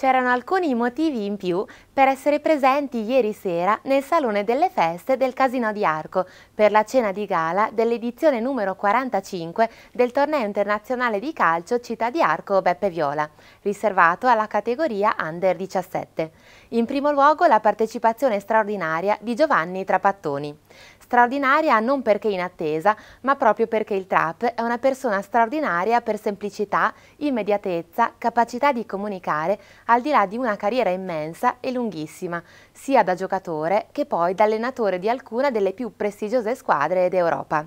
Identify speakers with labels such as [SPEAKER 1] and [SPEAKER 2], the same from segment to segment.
[SPEAKER 1] C'erano alcuni motivi in più per essere presenti ieri sera nel Salone delle Feste del Casino di Arco per la cena di gala dell'edizione numero 45 del torneo internazionale di calcio Città di Arco Beppe Viola, riservato alla categoria Under 17. In primo luogo la partecipazione straordinaria di Giovanni Trapattoni. Straordinaria non perché in attesa, ma proprio perché il Trap è una persona straordinaria per semplicità, immediatezza, capacità di comunicare, al di là di una carriera immensa e lunghissima, sia da giocatore che poi da allenatore di alcune delle più prestigiose squadre d'Europa.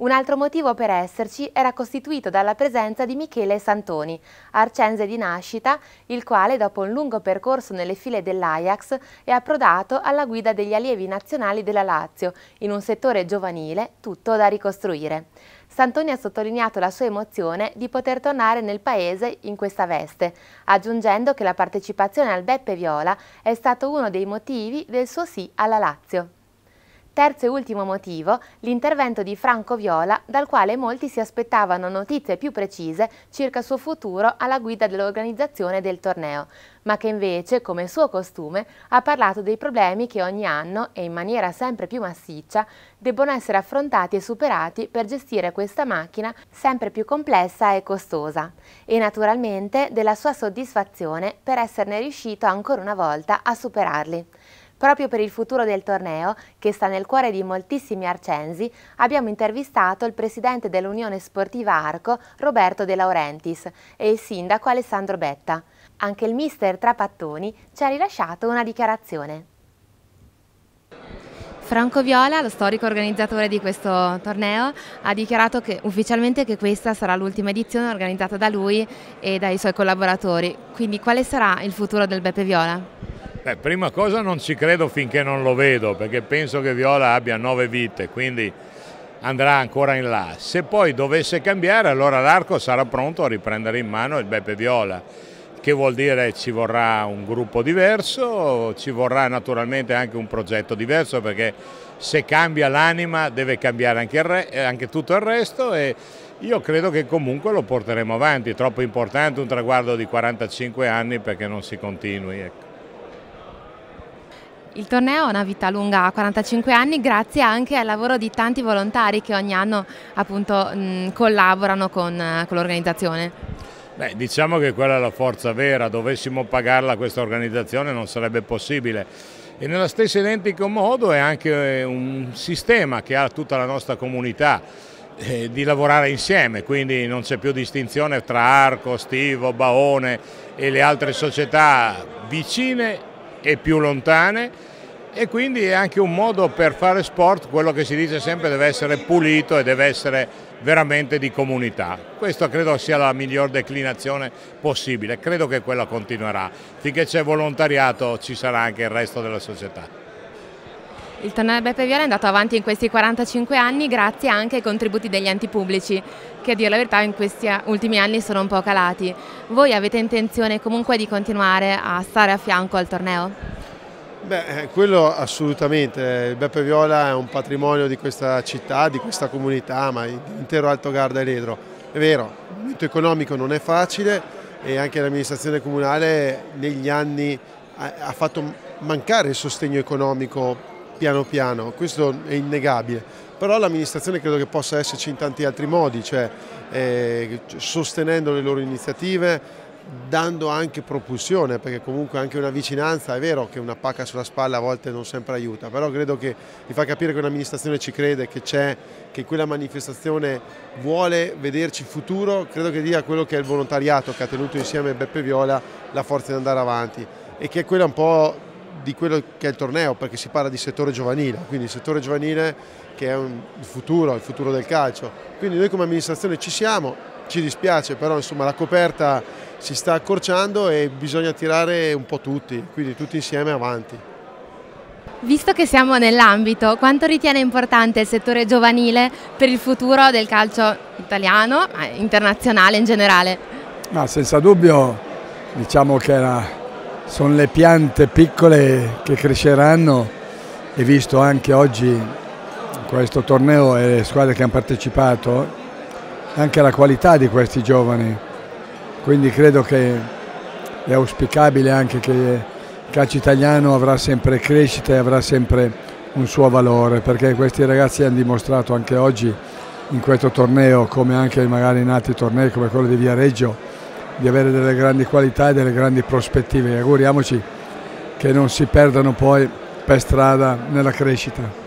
[SPEAKER 1] Un altro motivo per esserci era costituito dalla presenza di Michele Santoni, arcense di nascita, il quale dopo un lungo percorso nelle file dell'Ajax è approdato alla guida degli allievi nazionali della Lazio, in un settore giovanile tutto da ricostruire. Santoni ha sottolineato la sua emozione di poter tornare nel paese in questa veste, aggiungendo che la partecipazione al Beppe Viola è stato uno dei motivi del suo sì alla Lazio. Terzo e ultimo motivo, l'intervento di Franco Viola, dal quale molti si aspettavano notizie più precise circa il suo futuro alla guida dell'organizzazione del torneo, ma che invece, come suo costume, ha parlato dei problemi che ogni anno, e in maniera sempre più massiccia, debbono essere affrontati e superati per gestire questa macchina sempre più complessa e costosa, e naturalmente della sua soddisfazione per esserne riuscito ancora una volta a superarli. Proprio per il futuro del torneo, che sta nel cuore di moltissimi arcensi, abbiamo intervistato il presidente dell'Unione Sportiva Arco, Roberto De Laurentiis, e il sindaco Alessandro Betta. Anche il mister Trapattoni ci ha rilasciato una dichiarazione. Franco Viola, lo storico organizzatore di questo torneo, ha dichiarato che, ufficialmente che questa sarà l'ultima edizione organizzata da lui e dai suoi collaboratori. Quindi quale sarà il futuro del Beppe Viola?
[SPEAKER 2] Beh, prima cosa non ci credo finché non lo vedo, perché penso che Viola abbia nove vite, quindi andrà ancora in là. Se poi dovesse cambiare, allora l'arco sarà pronto a riprendere in mano il Beppe Viola, che vuol dire ci vorrà un gruppo diverso, ci vorrà naturalmente anche un progetto diverso, perché se cambia l'anima deve cambiare anche, re, anche tutto il resto e io credo che comunque lo porteremo avanti, è troppo importante un traguardo di 45 anni perché non si continui. Ecco.
[SPEAKER 1] Il torneo ha una vita lunga, 45 anni, grazie anche al lavoro di tanti volontari che ogni anno appunto, mh, collaborano con, con l'organizzazione.
[SPEAKER 2] Beh, diciamo che quella è la forza vera, dovessimo pagarla questa organizzazione non sarebbe possibile. E nello stesso identico modo è anche un sistema che ha tutta la nostra comunità eh, di lavorare insieme, quindi non c'è più distinzione tra Arco, Stivo, Baone e le altre società vicine e più lontane e quindi è anche un modo per fare sport, quello che si dice sempre deve essere pulito e deve essere veramente di comunità. Questo credo sia la miglior declinazione possibile, credo che quella continuerà. Finché c'è volontariato ci sarà anche il resto della società.
[SPEAKER 1] Il torneo Beppe Viola è andato avanti in questi 45 anni grazie anche ai contributi degli enti pubblici che a dire la verità in questi ultimi anni sono un po' calati. Voi avete intenzione comunque di continuare a stare a fianco al torneo?
[SPEAKER 3] Beh, eh, quello assolutamente. Il Beppe Viola è un patrimonio di questa città, di questa comunità, ma l'intero Alto Garda e Ledro. È vero, il momento economico non è facile e anche l'amministrazione comunale negli anni ha fatto mancare il sostegno economico piano piano, questo è innegabile. Però l'amministrazione credo che possa esserci in tanti altri modi, cioè eh, sostenendo le loro iniziative, dando anche propulsione, perché comunque anche una vicinanza, è vero che una pacca sulla spalla a volte non sempre aiuta, però credo che mi fa capire che un'amministrazione ci crede, che c'è, che quella manifestazione vuole vederci futuro, credo che dia quello che è il volontariato che ha tenuto insieme Beppe Viola la forza di andare avanti e che è quella un po' di quello che è il torneo, perché si parla di settore giovanile, quindi il settore giovanile che è un, il futuro, il futuro del calcio. Quindi noi come amministrazione ci siamo, ci dispiace, però insomma la coperta si sta accorciando e bisogna tirare un po' tutti, quindi tutti insieme avanti.
[SPEAKER 1] Visto che siamo nell'ambito, quanto ritiene importante il settore giovanile per il futuro del calcio italiano, internazionale in generale?
[SPEAKER 4] Ma senza dubbio diciamo che la, sono le piante piccole che cresceranno e visto anche oggi questo torneo e le squadre che hanno partecipato, anche la qualità di questi giovani. Quindi credo che è auspicabile anche che il calcio italiano avrà sempre crescita e avrà sempre un suo valore perché questi ragazzi hanno dimostrato anche oggi in questo torneo come anche magari in altri tornei come quello di Viareggio di avere delle grandi qualità e delle grandi prospettive. Auguriamoci che non si perdano poi per strada nella crescita.